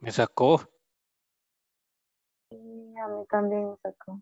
Me sacó. Sí, a mí también me sacó.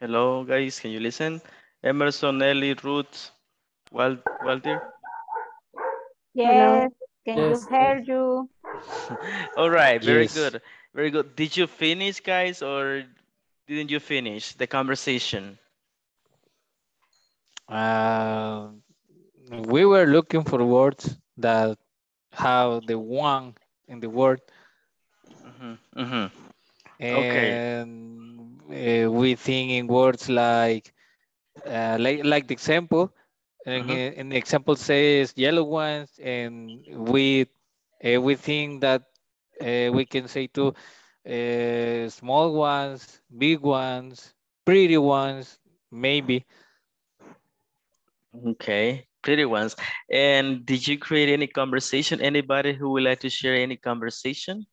Hello, guys. Can you listen? Emerson, Nelly, Ruth, Wal Walter. Yes, Can Yes, you hear you? All right. Very Yes. good. Very good. Did you finish, guys, or didn't you finish the conversation? Uh, we were looking for words that have the one in the word hmm hmm Okay. and uh, we think in words like uh, like like the example and, uh, and the example says yellow ones and we uh, we think that uh, we can say to uh, small ones big ones pretty ones maybe Okay. Pretty ones. And did you create any conversation? Anybody who would like to share any conversation?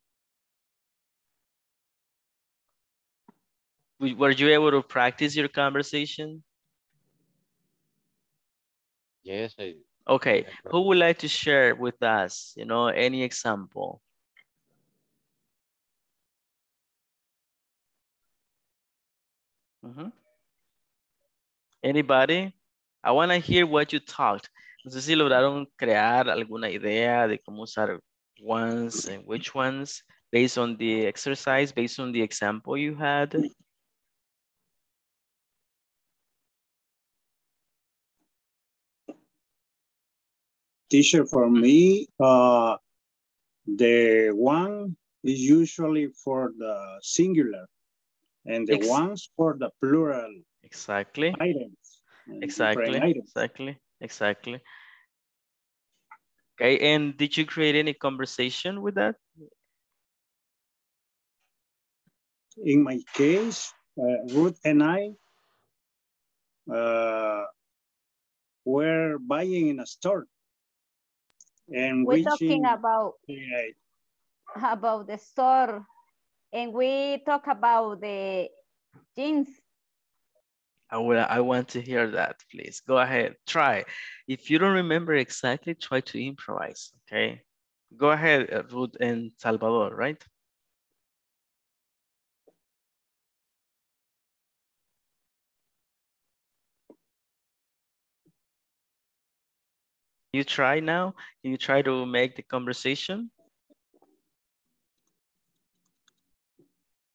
Were you able to practice your conversation? Yes, I. Okay, who would like to share with us, you know, any example? Mhm. Anybody? I want to hear what you talked. No sé si lograron crear alguna idea de cómo usar ones and which ones based on the exercise, based on the example you had. Teacher, for me, uh, the one is usually for the singular and the Ex- ones for the plural Exactly, items. exactly, items. exactly, exactly. Okay, and did you create any conversation with that? In my case, uh, Ruth and I uh, were buying in a store and We're talking about about the store and we talk about the jeans. I would, I want to hear that, please. Go ahead, try. If you don't remember exactly, try to improvise, okay? Go ahead, uh, Ruth and Salvador, right? You try now? Can you try to make the conversation?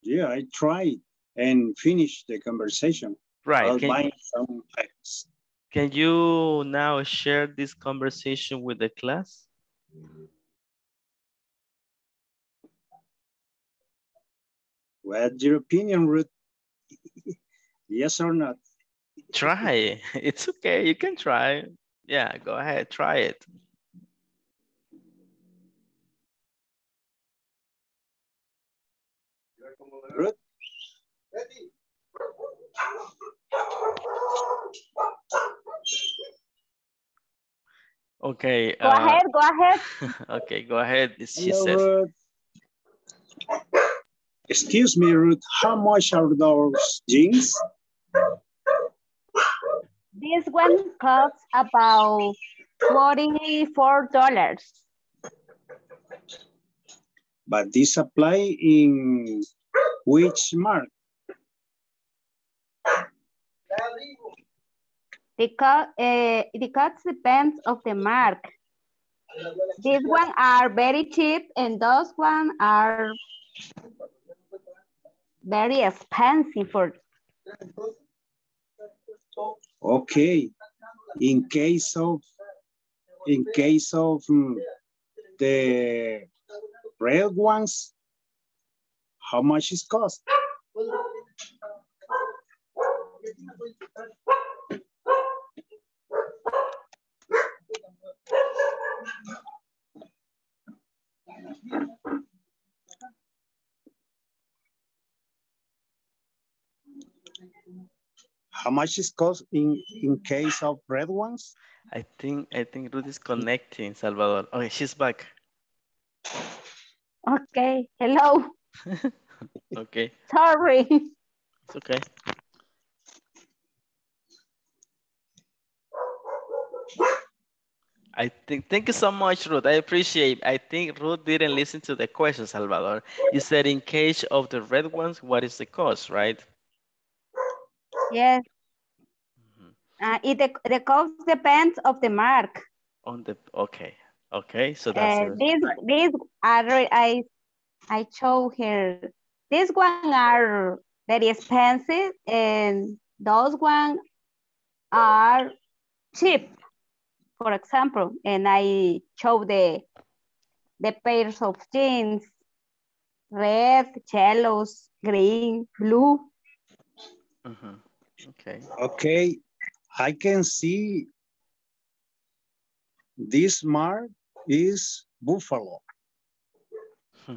yeah, I tried and finished the conversation. Right, I'll can, some items. can you now share this conversation with the class? What's your opinion, Ruth? yes or not? Try, it's okay, you can try. Yeah, go ahead, try it. Ruth? Okay. Go uh, ahead, go ahead. Okay, go ahead, she Hello, says. Ruth. Excuse me, Ruth, how much are those jeans? This one costs about $44. But this apply in which mark? The cost, uh, the cost depends of the mark. These one are very cheap and those one are very expensive for Okay, in case of, in case of mm, the red ones, how much is cost? How much is cost in, in case of red ones? I think I think Ruth is connecting, Salvador. Okay, she's back. Okay, hello, Okay, sorry. it's okay. I think, thank you so much, Ruth. I appreciate. I think Ruth didn't listen to the question, Salvador. You said in case of the red ones, what is the cost, right? Yes, Mhm. uh, it, the, the cost depends of the mark. On the, okay, okay, so that's Uh, it. this, this, I, I, show here, this one are very expensive and those one are cheap, for example, and I show the, the pairs of jeans, red, yellows, green, blue. Mhm. Okay, Okay, I can see this mark is buffalo. Hmm.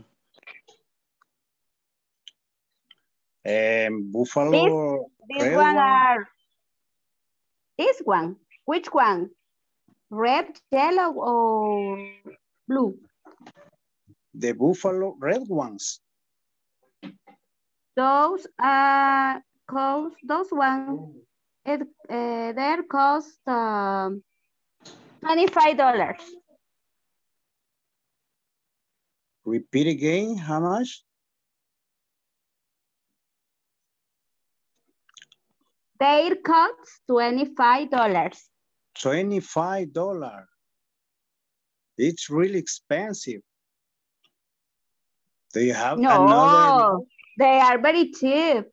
And buffalo, This red one one, are, this one, which one? Red, yellow, or blue? the buffalo red ones. Those uh cost those one it uh, their cost um twenty five dollars. Repeat again, how much? Their cost twenty five dollars. $25. It's really expensive. Do you have another? No, they are very cheap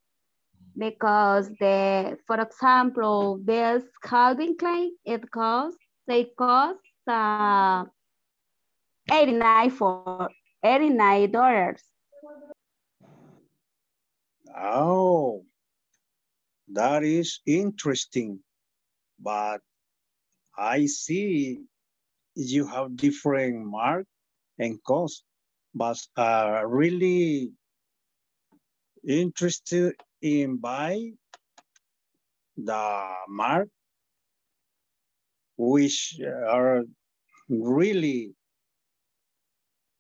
because the for example this Calvin Klein it costs they cost uh eighty nine for eighty nine dollars. Oh, that is interesting. But I see you have different mark and cost, but uh, really interested in buy the mark, which are really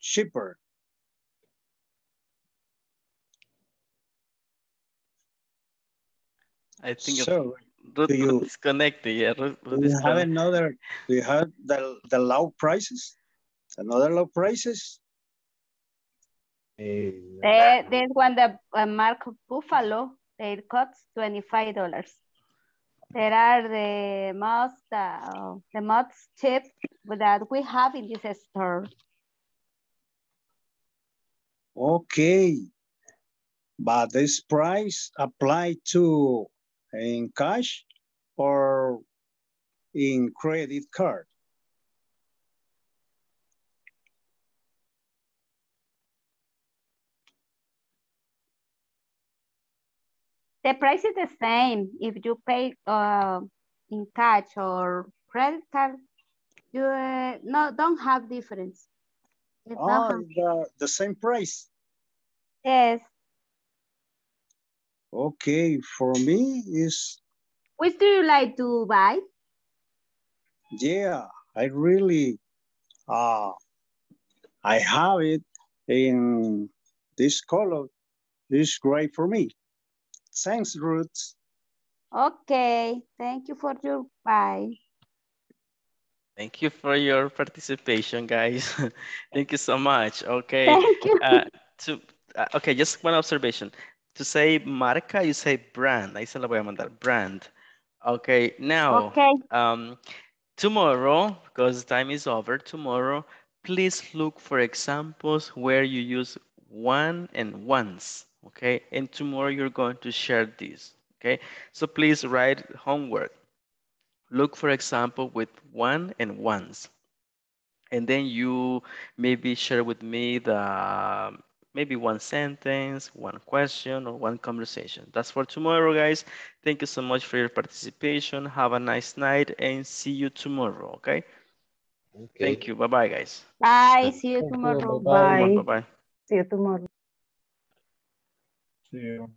cheaper. I think So, Ruth, do you- Ruth is connected. Yeah, Ruth, Ruth Do is you have another, do you have the, the low prices? Another low prices? The, this one, the uh, Mark Buffalo, it costs twenty-five dollars. There are the most, uh, the most cheap that we have in this store. Okay. But this price apply to in cash or in credit card? The price is the same if you pay uh, in cash or credit card. You uh, no don't have difference. It don't Oh, the, the same price. yes. Okay, for me is, Which do you like to buy? yeah, I really, uh, I have it in this color. It's great for me. Thanks, Ruth. Okay, thank you for your bye. Thank you for your participation, guys. Thank you so much. Okay. Thank you. Uh, to, uh, okay, just one observation. To say marca, you say brand. Ahí se la voy a mandar. Brand. Okay, now, Okay, um, tomorrow, because time is over, tomorrow, please look for examples where you use one and once. Okay, and tomorrow you're going to share this. Okay, so please write homework. Look for example with one and ones. And then you maybe share with me the maybe one sentence, one question, or one conversation. That's for tomorrow, guys. Thank you so much for your participation. Have a nice night and see you tomorrow, okay? Thank you. Bye-bye, guys. bye, see you tomorrow. Bye. Bye-bye. See you tomorrow. You.